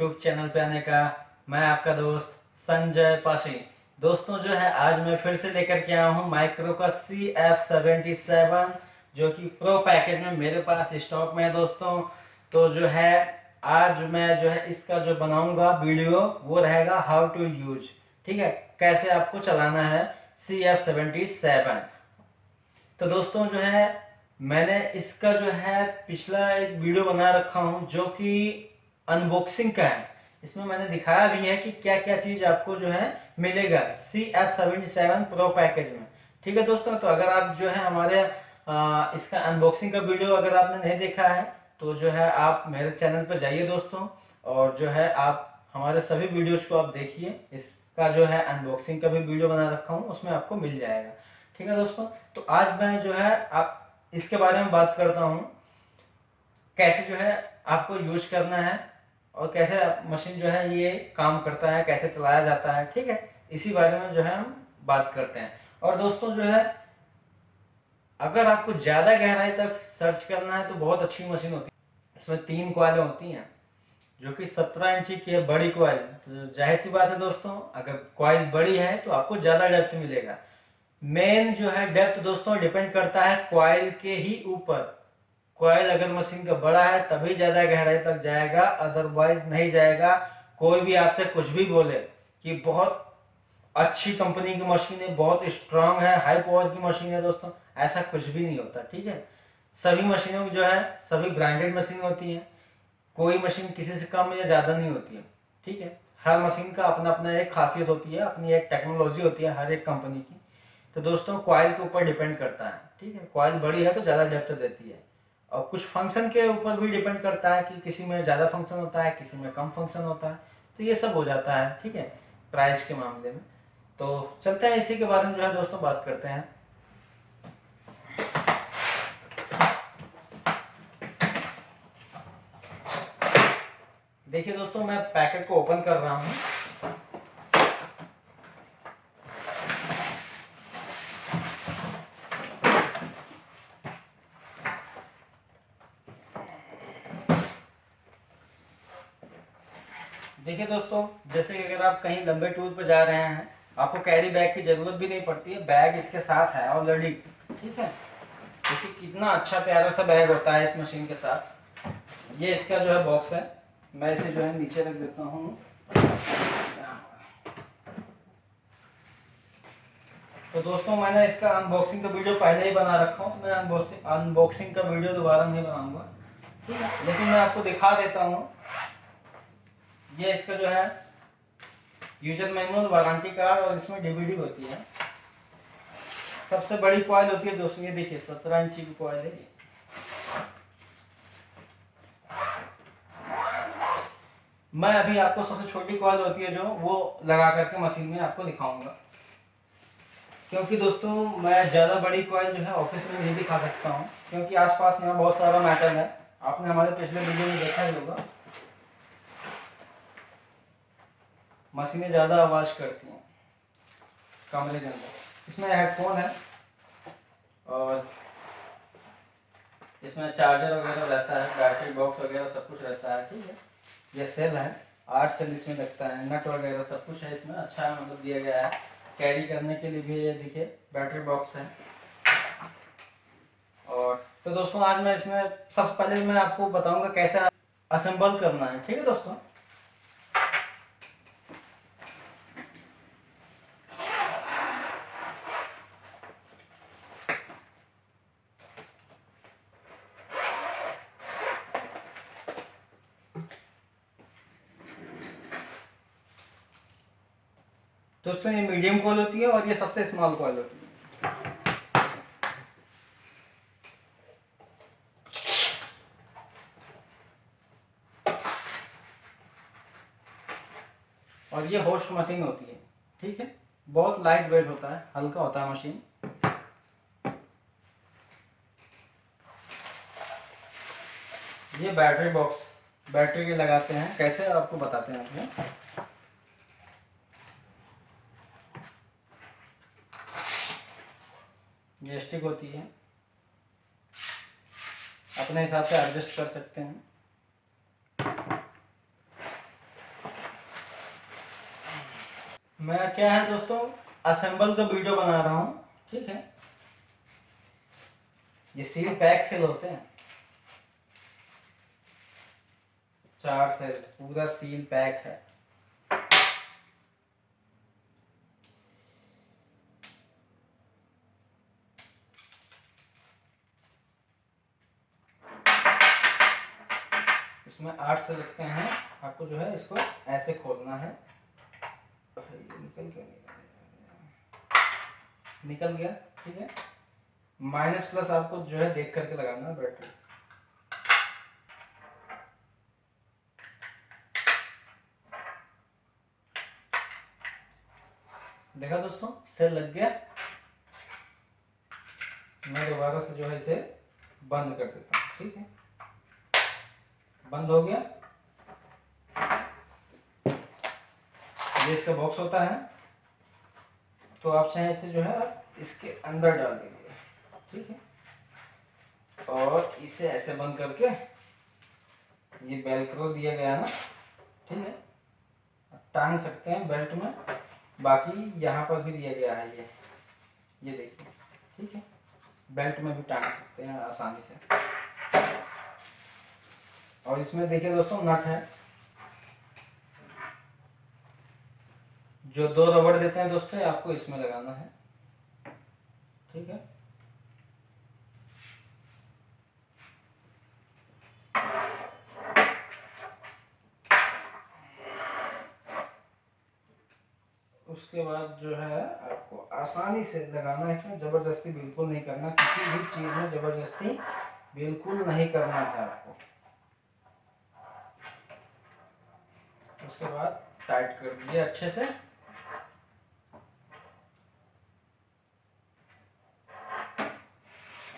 YouTube channel पे आने का, मैं आपका दोस्त संजय पाशी दोस्तों, जो है, आज मैं फिर से लेकर के आया हूँ माइक्रो का सी एफ़ सेवेंटी सेवन जो कि प्रो पैकेज में मेरे पास स्टॉक में है दोस्तों। तो जो है, आज मैं जो है, इसका जो बनाऊँगा वीडियो वो रहेगा हाउ टू यूज़ ठीक है, कैसे आपको चलाना है सी एफ़ सेवेंटी सेवन तो दोस्तों, जो है, मैंने इसका जो है, पिछला एक वीडियो बना रखा हूँ, जो कि अनबॉक्सिंग का है। इसमें मैंने दिखाया भी है कि क्या क्या चीज़ आपको जो है मिलेगा। C F seventy seven pro package में। ठीक है दोस्तों तो अगर आप जो है हमारे आ, इसका अनबॉक्सिंग का वीडियो अगर आपने नहीं देखा है तो जो है आप मेरे चैनल पर जाइए दोस्तों और जो है आप हमारे सभी वीडियोज़ को आप देखिए। इसका जो है अनबॉक्सिंग का भी वीडियो बना रखा हूँ उसमें आपको मिल जाएगा। ठीक है दोस्तों तो आज मैं जो है आप इसके बारे में बात करता हूँ। कैसे जो है आपको यूज़ करना है और कैसे मशीन जो है ये काम करता है, कैसे चलाया जाता है, ठीक है? इसी बारे में जो है हम बात करते हैं। और दोस्तों जो है, अगर आपको ज़्यादा गहराई तक सर्च करना है तो बहुत अच्छी मशीन होती है। इसमें तीन क्वाइलें होती हैं, जो कि सत्रह इंची की है, बड़ी क्वाइल तो ज़ाहिर सी बात है दोस्तों, अगर क्वाइल बड़ी है तो आपको ज़्यादा डेप्थ मिलेगा। मेन जो है डेप्थ दोस्तों डिपेंड करता है क्वाइल के ही ऊपर। क्वाइल अगर मशीन का बड़ा है, तभी ज़्यादा गहराई तक जाएगा अदरवाइज़ नहीं जाएगा। कोई भी आपसे कुछ भी बोले कि बहुत अच्छी कंपनी की मशीन है बहुत स्ट्रांग है हाई पावर की मशीन है दोस्तों, ऐसा कुछ भी नहीं होता, ठीक है? सभी मशीनों की जो है, सभी ब्रांडेड मशीन होती हैं। कोई मशीन किसी से कम या ज़्यादा नहीं होती है, ठीक है? हर मशीन का अपना अपना एक खासियत होती है, अपनी एक टेक्नोलॉजी होती है, हर एक कंपनी की। तो दोस्तों क्वाइल के ऊपर डिपेंड करता है, ठीक है? क्वाइल बड़ी है तो ज़्यादा डेप्थ देती है। और कुछ फ़ंक्शन के ऊपर भी डिपेंड करता है कि किसी में ज़्यादा फ़ंक्शन होता है, किसी में कम फ़ंक्शन होता है तो ये सब हो जाता है, ठीक है प्राइस के मामले में। तो चलते हैं इसी के बारे में जो है दोस्तों, बात करते हैं। देखिए दोस्तों, मैं पैकेट को ओपन कर रहा हूँ। देखिए दोस्तों, जैसे कि अगर आप कहीं लंबे टूर पर जा रहे हैं, आपको कैरी बैग की ज़रूरत भी नहीं पड़ती है बैग इसके साथ है ऑलरेडी ठीक है? देखिए कितना अच्छा प्यारा सा बैग होता है इस मशीन के साथ। ये इसका जो है बॉक्स है, मैं इसे जो है नीचे रख देता हूँ। तो दोस्तों, मैंने इसका अनबॉक्सिंग का वीडियो पहले ही बना रखा हूँ तो मैं अनबॉक्सिंग अनबॉक्सिंग का वीडियो दोबारा नहीं बनाऊँगा, ठीक है? लेकिन मैं आपको दिखा देता हूँ। ये इसका जो है यूज़र मैनुअल वारंटी कार्ड और इसमें डीवीडी होती है। सबसे बड़ी कॉयल होती है दोस्तों, ये देखिए, सत्रह इंची की कॉयल है मैं अभी आपको सबसे छोटी कॉयल होती है जो, वो लगा करके मशीन में आपको दिखाऊँगा। क्योंकि दोस्तों, मैं ज़्यादा बड़ी कॉयल जो है ऑफ़िस में नहीं दिखा सकता हूँ, क्योंकि आसपास यहाँ बहुत सारा मैटर है। आपने हमारे पिछले वीडियो में देखा ही होगा। मशीनें ज़्यादा आवाज़ करती हैं, कमरे के अंदर। इसमें हेडफोन है और इसमें चार्जर वगैरह रहता है बैटरी बॉक्स वगैरह सब कुछ रहता है, ठीक है। ये सेल है, आठ सेल इसमें लगता है नट वगैरह सब कुछ है इसमें अच्छा मतलब दिया गया है। कैरी करने के लिए भी ये देखिए बैटरी बॉक्स है। और तो दोस्तों, आज मैं इसमें, सबसे पहले मैं आपको बताऊँगा कैसे असेंबल करना है, ठीक है दोस्तों? दोस्तों, ये मीडियम कॉल होती है और ये सबसे स्मॉल कॉल होती है। और ये होस्ट मशीन होती है, ठीक है? बहुत लाइट वेट होता है, हल्का होता है मशीन ये बैटरी बॉक्स बैटरी के लगाते हैं। कैसे? आपको बताते हैं आपको ये स्टिक होती है। अपने हिसाब से एडजस्ट कर सकते हैं। मैं क्या है दोस्तों? असेंबल का वीडियो बना रहा हूँ, ठीक है? ये सील पैक सेल होते हैं। चार सेल पूरा सील पैक है। इसमें आठ से लगते हैं। आपको जो है इसको ऐसे खोलना है। निकल क्यों नहीं निकल गया, ठीक है। माइनस प्लस आपको जो है देख करके लगाना है बैटरी देखा दोस्तों सेल लग गया। मैं दोबारा से जो है इसे बंद कर देता हूँ, ठीक है। बंद हो गया। ये इसका बॉक्स होता है। तो आप चाहे इसे जो है आप इसके अंदर डाल दीजिए। ठीक है? और इसे ऐसे बंद करके, ये बेल्क्रो दिया गया ना, ठीक है? टांग सकते हैं बेल्ट में। बाकी यहाँ पर भी दिया गया है ये। ये देखिए, ठीक है? बेल्ट में भी टांग सकते हैं आसानी से। और इसमें देखिए दोस्तों, नट है। जो दो रबड़ देते हैं दोस्तों आपको इसमें लगाना है। ठीक है? उसके बाद जो है, आपको आसानी से लगाना है इसमें। ज़बरदस्ती बिल्कुल नहीं करना। किसी भी चीज़ में ज़बरदस्ती बिल्कुल नहीं करना है आपको। उसके बाद टाइट कर दीजिए अच्छे से।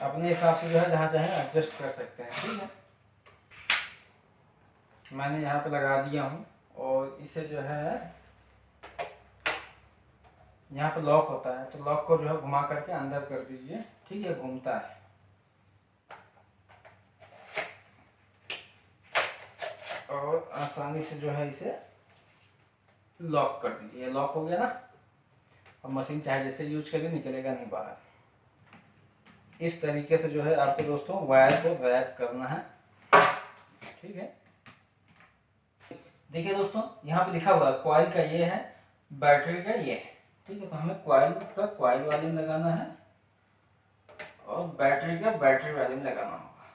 अपने हिसाब से जो है, जहाँ चाहे एडजस्ट कर सकते हैं, ठीक है? मैंने यहाँ पे लगा दिया हूँ, और इसे जो है, यहाँ पे लॉक होता है तो लॉक को जो है घुमा करके अंदर कर दीजिए, ठीक है? घूमता है। और आसानी से जो है इसे लॉक कर दीजिए। लॉक हो गया ना? और मशीन चाहे जैसे यूज़ करिए निकलेगा नहीं बाहर। इस तरीके से जो है आपके दोस्तों वायर को रैप करना है। ठीक है? देखिए दोस्तों, यहाँ पे लिखा हुआ है कॉइल का ये है बैटरी का ये है। ठीक है तो हमें कॉइल का कॉइल वाली में लगाना है और बैटरी का बैटरी वाली में लगाना होगा।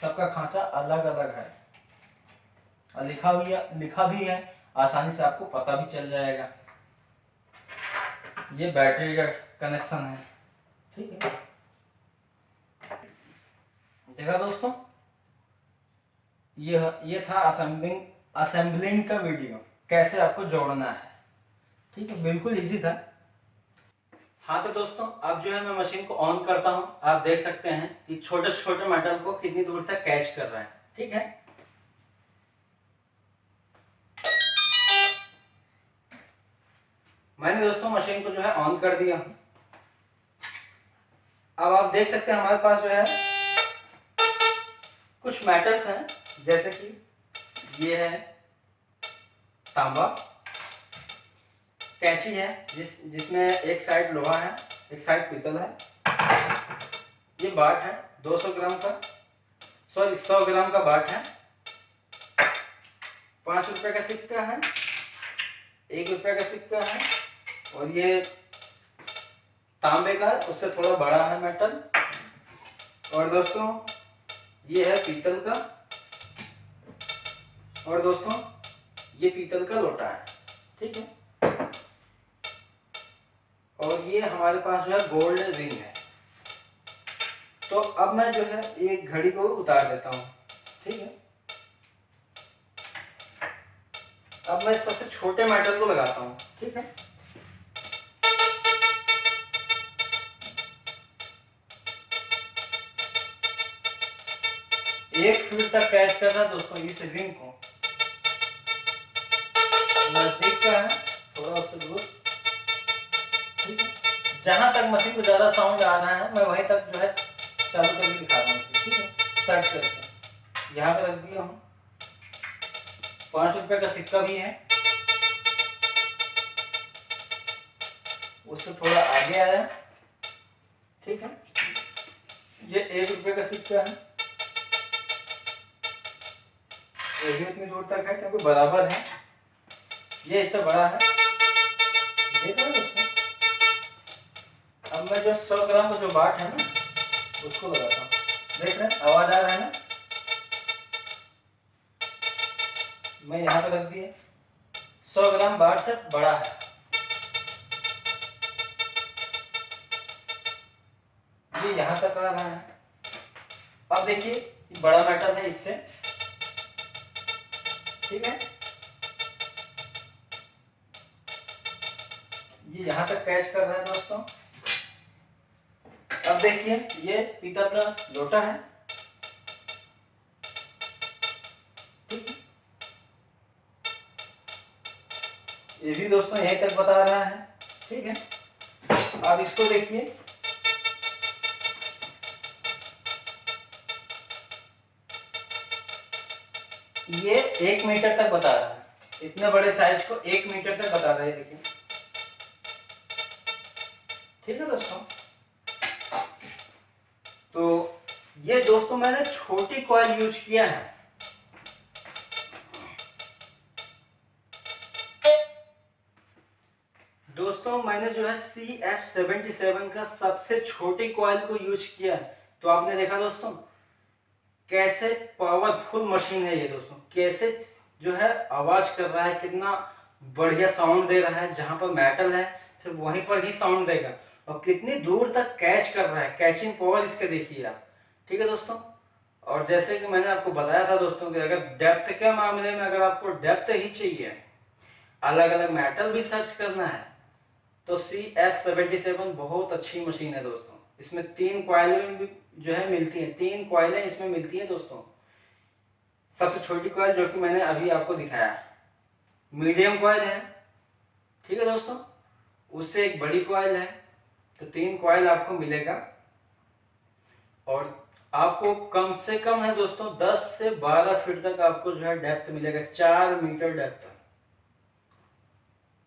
सबका खांचा अलग अलग है। और लिखा हुआ लिखा भी है आसानी से आपको पता भी चल जाएगा। ये बैटरी का कनेक्शन है। ठीक है। देखा दोस्तों? ये ये था असेंबलिंग असेंबलिंग का वीडियो। कैसे आपको जोड़ना है। ठीक है, बिल्कुल इजी था। हाँ तो दोस्तों, अब जो है मैं मशीन को ऑन करता हूँ। आप देख सकते हैं कि छोटे छोटे मेटल को कितनी दूर तक कैच कर रहा है। ठीक है? मैंने दोस्तों मशीन को जो है ऑन कर दिया। अब आप देख सकते हैं हमारे पास जो है कुछ मेटल्स हैं, जैसे कि ये है तांबा, कैंची है, जिस, जिसमें एक साइड लोहा है, एक साइड पीतल है। ये बाट है 200 ग्राम का सॉरी 100 ग्राम का बाट है। पाँच रुपए का सिक्का है, एक रुपये का सिक्का है। और ये तांबे का है, उससे थोड़ा बड़ा है मेटल। और दोस्तों, ये है पीतल का। और दोस्तों, ये पीतल का लोटा है, ठीक है? और ये हमारे पास जो है गोल्ड रिंग है। तो अब मैं जो है एक घड़ी को उतार देता हूँ, ठीक है? अब मैं सबसे छोटे मेटल को लगाता हूँ, ठीक है? एक तक कैच कर रहा दोस्तों इस रिंग को नज़दीक का है थोड़ा उससे दूर ठीक है जहाँ तक मशीन को ज़्यादा साउंड आ रहा है, मैं वहीं तक जो है चालू करके दिखा रहा हूँ ठीक है? सर्च करके यहाँ पे रख दिया हूँ। पाँच रुपए का सिक्का भी है। उससे थोड़ा आगे आया। ठीक है? ये एक रुपए का सिक्का है। ये भी उतनी दूर तक है, क्योंकि बराबर है। ये इससे बड़ा है। देख रहे दोस्तों अब मैं जो सौ ग्राम का जो बाट है ना, उसको लगाता हूँ। देख रहे हैं, आवाज़ आ रहा है ना? मैं यहाँ पे रख दिए सौ ग्राम बाट से बड़ा है। ये यहाँ तक आ रहा है। अब देखिए बड़ा मेटल है इससे। ठीक है? ये यहाँ तक कैच कर रहा है दोस्तों। अब देखिए, ये पीतल का लोटा है। ठीक ये भी दोस्तों यहीं तक बता रहा है। ठीक है? अब इसको देखिए। ये एक मीटर तक बता रहा है। इतने बड़े साइज़ को एक मीटर तक बता रहा है देखिए। ठीक है दोस्तों? तो ये दोस्तों मैंने छोटी कॉइल यूज़ किया है। दोस्तों मैंने जो है सी एफ़ सेवेंटी सेवन का सबसे छोटी कॉइल को यूज़ किया है। तो आपने देखा दोस्तों? कैसे पावरफुल मशीन है ये दोस्तों? कैसे जो है आवाज़ कर रहा है, कितना बढ़िया साउंड दे रहा है, जहाँ पर मेटल है, सिर्फ़ वहीं पर ही साउंड देगा। और कितनी दूर तक कैच कर रहा है कैचिंग पावर इसके देखिए आप। ठीक है दोस्तों? और जैसे कि मैंने आपको बताया था दोस्तों कि अगर डेप्थ के मामले में अगर आपको डेप्थ ही चाहिए अलग अलग मेटल भी सर्च करना है तो सी एफ़ सेवेंटी सेवन बहुत अच्छी मशीन है दोस्तों। इसमें तीन क्वाइलें भी जो है, मिलती हैं। तीन क्वाइलें इसमें मिलती है दोस्तों। सबसे छोटी क्वाइल जो कि मैंने अभी आपको दिखाया। मीडियम क्वाइल है। ठीक है दोस्तों? उससे एक बड़ी क्वाइल है। तो तीन क्वाइल आपको मिलेगा। और आपको कम से कम है दोस्तों 10 से 12 फीट तक आपको जो है डेप्थ मिलेगा। चार मीटर डेप्थ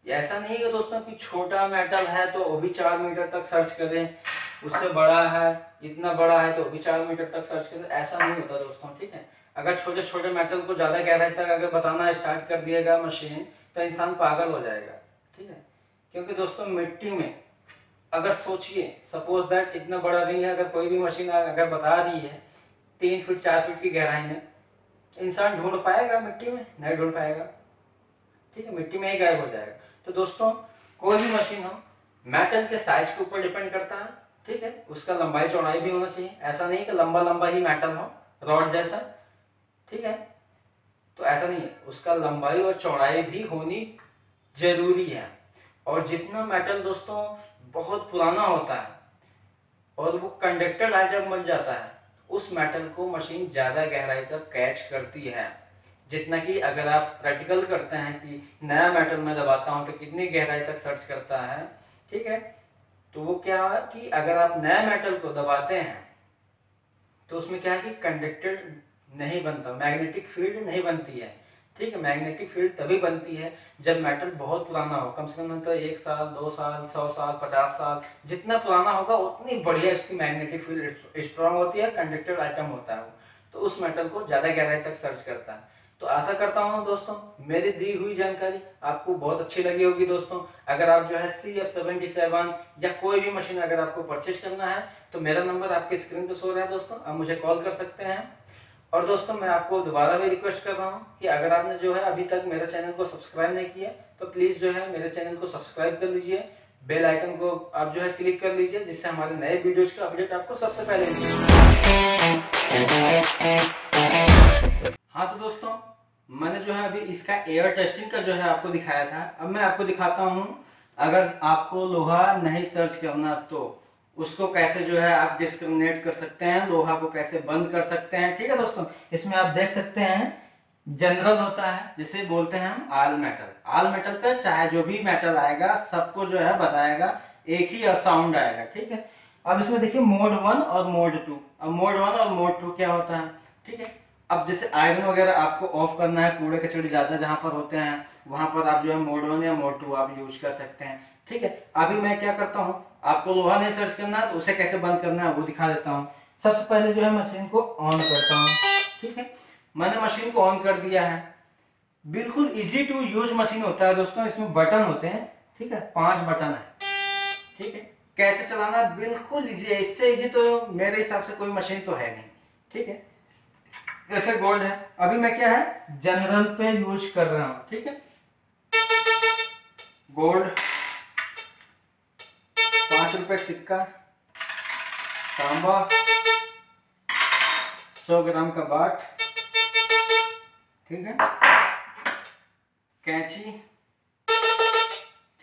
ऐसा नहीं है दोस्तों कि छोटा मेटल है तो वो भी चार मीटर तक सर्च करें। उससे बड़ा है, इतना बड़ा है तो भी चार मीटर तक सर्च करें, ऐसा नहीं होता दोस्तों, ठीक है? अगर छोटे छोटे मेटल को ज़्यादा गहराई तक अगर बताना स्टार्ट कर दिएगा मशीन तो इंसान पागल हो जाएगा, ठीक है? क्योंकि दोस्तों, मिट्टी में अगर सोचिए सपोज़ दैट इतना बड़ा रिंग है, अगर कोई भी मशीन अगर बता रही है, तीन फीट, चार फीट की गहराई में, इंसान ढूंढ पाएगा मिट्टी में? नहीं ढूंढ पाएगा, ठीक है? मिट्टी में ही गायब हो जाएगा। तो दोस्तों, कोई भी मशीन हो मेटल के साइज़ के ऊपर डिपेंड करता है ठीक है? उसका लंबाई चौड़ाई भी होना चाहिए। ऐसा नहीं कि लंबा लंबा ही मेटल हो रॉड जैसा। ठीक है? तो ऐसा नहीं है। उसका लंबाई और चौड़ाई भी होनी ज़रूरी है। और जितना मेटल दोस्तों, बहुत पुराना होता है और वो कंडक्टर आइटम बन जाता है, उस मेटल को मशीन ज़्यादा गहराई तक कैच करती है। जितना कि अगर आप प्रैक्टिकल करते हैं कि नया मेटल में दबाता हूँ तो कितनी गहराई तक सर्च करता है। ठीक है? तो वो क्या है कि अगर आप नए मेटल को दबाते हैं तो उसमें क्या है कि कंडक्टर नहीं बनता मैग्नेटिक फ़ील्ड नहीं बनती है। ठीक है मैग्नेटिक फ़ील्ड तभी बनती है जब मेटल बहुत पुराना हो। कम से कम मतलब एक साल, दो साल, सौ साल, पचास साल, जितना पुराना होगा उतनी बढ़िया इसकी मैग्नेटिक फ़ील्ड स्ट्रांग होती है कंडक्टर आइटम होता है वो। तो उस मेटल को ज़्यादा गहराई तक सर्च करता है। तो आशा करता हूँ दोस्तों, मेरी दी हुई जानकारी आपको बहुत अच्छी लगी होगी दोस्तों। अगर आप जो है सी एफ़ सेवेंटी सेवन या कोई भी मशीन अगर आपको परचेज करना है तो मेरा नंबर आपके स्क्रीन पर सो रहा है दोस्तों। आप मुझे कॉल कर सकते हैं। और दोस्तों, मैं आपको दोबारा भी रिक्वेस्ट कर रहा हूँ कि अगर आपने जो है अभी तक मेरे चैनल को सब्सक्राइब नहीं किया तो प्लीज़ जो है मेरे चैनल को सब्सक्राइब कर लीजिए। बेल आइकन को आप जो है क्लिक कर लीजिए, जिससे हमारे नए वीडियोज़ का अपडेट आपको सबसे पहले हाँ तो दोस्तों, मैंने जो है अभी इसका एयर टेस्टिंग का जो है आपको दिखाया था। अब मैं आपको दिखाता हूँ, अगर आपको लोहा नहीं सर्च करना तो उसको कैसे जो है आप डिस्क्रिमिनेट कर सकते हैं, लोहा को कैसे बंद कर सकते हैं, ठीक है दोस्तों? इसमें आप देख सकते हैं जनरल होता है, जिसे बोलते हैं हम आल मेटल आल मेटल पे चाहे जो भी मेटल आएगा, सबको जो है बताएगा, एक ही साउंड आएगा, ठीक है? अब इसमें देखिए मोड वन और मोड टू अब मोड वन और मोड टू क्या होता है, ठीक है? अब जैसे आयरन वगैरह आपको ऑफ़ करना है, कूड़े कचड़े ज़्यादा जहाँ पर होते हैं, वहाँ पर आप जो है मोड वन या मोड टू आप यूज़ कर सकते हैं। ठीक है? अभी मैं क्या करता हूँ, आपको लोहा नहीं सर्च करना है तो उसे कैसे बंद करना है वो दिखा देता हूँ। सबसे पहले जो है मशीन को ऑन करता हूँ। ठीक है? मैंने मशीन को ऑन कर दिया है। बिल्कुल इजी टू यूज़ मशीन होता है दोस्तों, इसमें बटन होते हैं। ठीक है? पाँच बटन है। ठीक है? कैसे चलाना बिल्कुल इजी है। इससे इजी तो मेरे हिसाब से कोई मशीन तो है नहीं। ठीक है? जैसे गोल्ड है। अभी मैं क्या है? जनरल पे यूज़ कर रहा हूँ, ठीक है? गोल्ड पाँच रुपए सिक्का, तांबा, सौ ग्राम का बाट ठीक है? कैंची,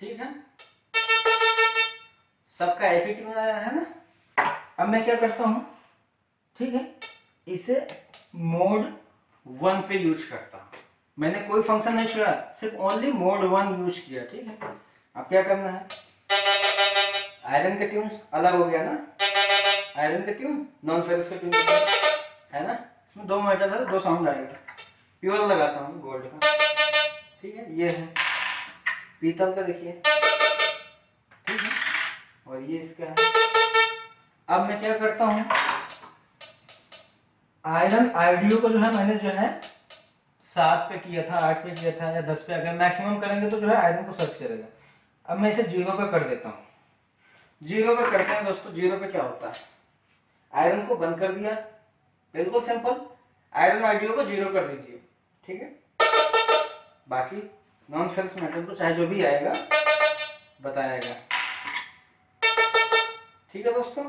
ठीक है? सबका एक ही है ना? अब मैं क्या करता हूँ, ठीक है? इसे मोड वन पे यूज़ करता हूँ। मैंने कोई फ़ंक्शन नहीं छोड़ा, सिर्फ़ ओनली मोड वन यूज़ किया, ठीक है? अब क्या करना है? आयरन का ट्यून अलग हो गया ना? आयरन का ट्यून नॉन फेरस का ट्यून है ना? इसमें दो मेटल है दो साउंड आएगा। प्योर लगाता हूँ गोल्ड का। ठीक है, ये है। पीतल का देखिए। ठीक है? और ये इसका है। अब मैं क्या करता हूँ? आयरन आईडियो को जो है मैंने जो है सात पे किया था, आठ पे किया था या दस पे, अगर मैक्सिमम करेंगे तो जो है आयरन को सर्च करेगा। अब मैं इसे ज़ीरो पे कर देता हूँ। ज़ीरो पे करते हैं दोस्तों, ज़ीरो पे क्या होता है? आयरन को बंद कर दिया। बिल्कुल सिंपल। आयरन आईडियो को ज़ीरो कर दीजिए। ठीक है? बाकी नॉन फेरस मेटल को चाहे जो भी आएगा बताएगा ठीक है दोस्तों?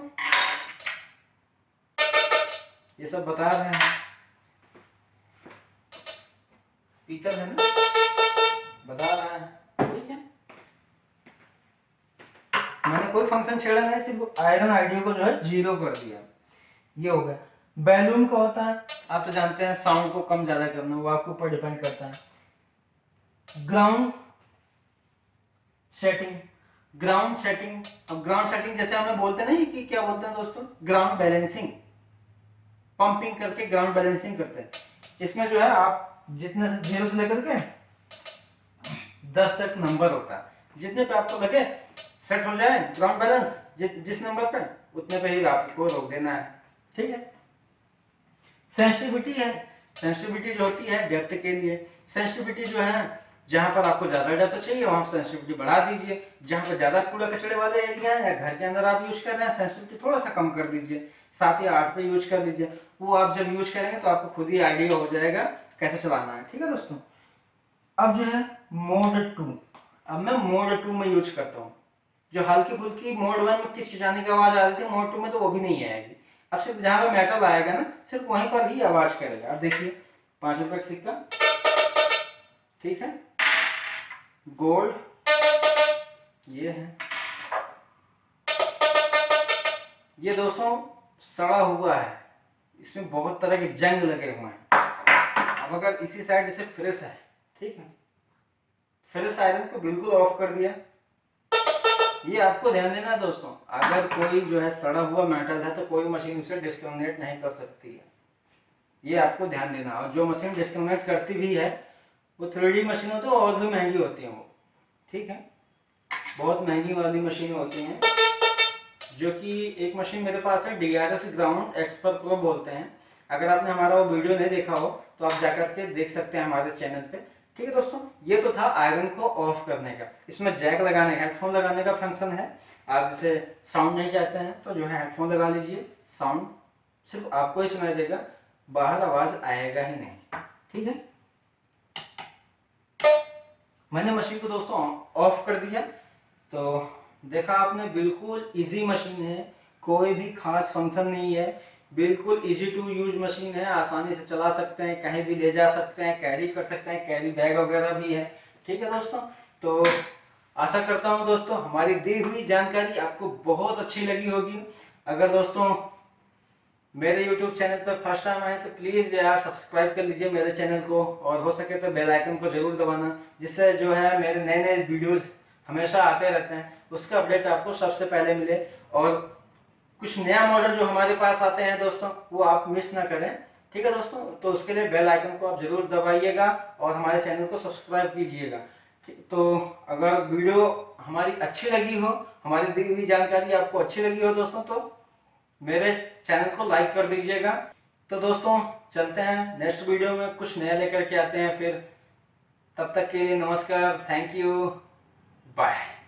ये सब बता रहे हैं। पीतल है ना? बता रहे हैं। ठीक है। मैंने कोई फ़ंक्शन छेड़ा नहीं सिर्फ़ आयरन आइडियो को जो है ज़ीरो कर दिया। ये हो गया। बैलून का होता है। आप तो जानते हैं साउंड को कम ज़्यादा करना वो आपके ऊपर डिपेंड करता है। ग्राउंड सेटिंग ग्राउंड सेटिंग अब ग्राउंड सेटिंग जैसे हमें बोलते नहीं कि क्या बोलते हैं दोस्तों? ग्राउंड बैलेंसिंग पंपिंग करके ग्राउंड बैलेंसिंग करते हैं। इसमें जो है आप जितने ज़ीरो से लेकर के दस तक नंबर होता है। जितने पे आपको लगे सेट हो जाए ग्राउंड बैलेंस जिस नंबर पे, उतने पे ही आपको रोक देना है। ठीक है? सेंसिटिविटी है। सेंसिटिविटी जो होती है डेप्थ के लिए। सेंसिटिविटी जो है जहाँ पर आपको ज़्यादा डेप्थ चाहिए, वहाँ पर सेंसिटिविटी बढ़ा दीजिए। जहाँ पर ज़्यादा कूड़ा कचड़े वाले एरिया है या घर के अंदर आप यूज़ कर रहे हैं सेंसिटिविटी थोड़ा सा कम कर दीजिए। साथ ही आठ पे यूज़ कर लीजिए वो आप जब यूज़ करेंगे तो आपको खुद ही आइडिया हो जाएगा कैसे चलाना है। ठीक है दोस्तों? अब जो है मोड टू अब मैं मोड टू में यूज़ करता हूँ। जो हल्की फुल्की मोड वन में किचकिचाने की आवाज़ आ रही थी मोड टू में तो वो भी नहीं आएगी। अब सिर्फ़ जहाँ पे मेटल आएगा ना, सिर्फ़ वहीं पर ही आवाज़ करेगा। अब देखिए, पाँच रुपये का सिक्का। ठीक है? गोल्ड, ये है। ये दोस्तों, सड़ा हुआ है। इसमें बहुत तरह के जंग लगे हुए हैं। अब अगर इसी साइड जैसे फ्रेश है ठीक है? फ्रेश आयरन को बिल्कुल ऑफ़ कर दिया। ये आपको ध्यान देना है दोस्तों, अगर कोई जो है सड़ा हुआ मेटल है तो कोई मशीन उसे डिस्क्रिमिनेट नहीं कर सकती है। ये आपको ध्यान देना और जो मशीन डिस्क्रिमिनेट करती भी है वो थ्री मशीन होती है, और भी महँगी होती है वो। ठीक है? बहुत महँगी वाली मशीन होती हैं, जो कि एक मशीन मेरे पास है D R S ground expert pro बोलते हैं। अगर आपने हमारा वो वीडियो नहीं देखा हो तो आप जाकर के देख सकते हैं हमारे चैनल पे। ठीक है दोस्तों? ये तो था आयरन को ऑफ़ करने का। इसमें जैक लगाने हेडफोन लगाने का फ़ंक्शन है। आप जैसे साउंड नहीं चाहते हैं तो जो है हेडफोन लगा लीजिए। साउंड सिर्फ़ आपको ही सुनाई देगा, बाहर आवाज़ आएगा ही नहीं। ठीक है? मैंने मशीन को दोस्तों ऑफ़ कर दिया। तो देखा आपने, बिल्कुल इजी मशीन है। कोई भी खास फ़ंक्शन नहीं है। बिल्कुल इजी टू यूज़ मशीन है। आसानी से चला सकते हैं, कहीं भी ले जा सकते हैं कैरी कर सकते हैं कैरी बैग वगैरह भी है। ठीक है दोस्तों? तो आशा करता हूँ दोस्तों, हमारी दी हुई जानकारी आपको बहुत अच्छी लगी होगी। अगर दोस्तों मेरे YouTube चैनल पर फ़र्स्ट टाइम आए तो प्लीज़ यार सब्सक्राइब कर लीजिए मेरे चैनल को और हो सके तो बेल आइकन को ज़रूर दबाना, जिससे जो है मेरे नए नए वीडियोस हमेशा आते रहते हैं। उसका अपडेट आपको सबसे पहले मिले और कुछ नया मॉडल जो हमारे पास आते हैं दोस्तों, वो आप मिस ना करें। ठीक है दोस्तों? तो उसके लिए बेल आइकन को आप ज़रूर दबाइएगा और हमारे चैनल को सब्सक्राइब कीजिएगा। तो अगर वीडियो हमारी अच्छी लगी हो, हमारी दी हुई जानकारी आपको अच्छी लगी हो दोस्तों तो मेरे चैनल को लाइक कर दीजिएगा। तो दोस्तों, चलते हैं नेक्स्ट वीडियो में। कुछ नया लेकर के आते हैं फिर। तब तक के लिए नमस्कार। Thank you. बाय।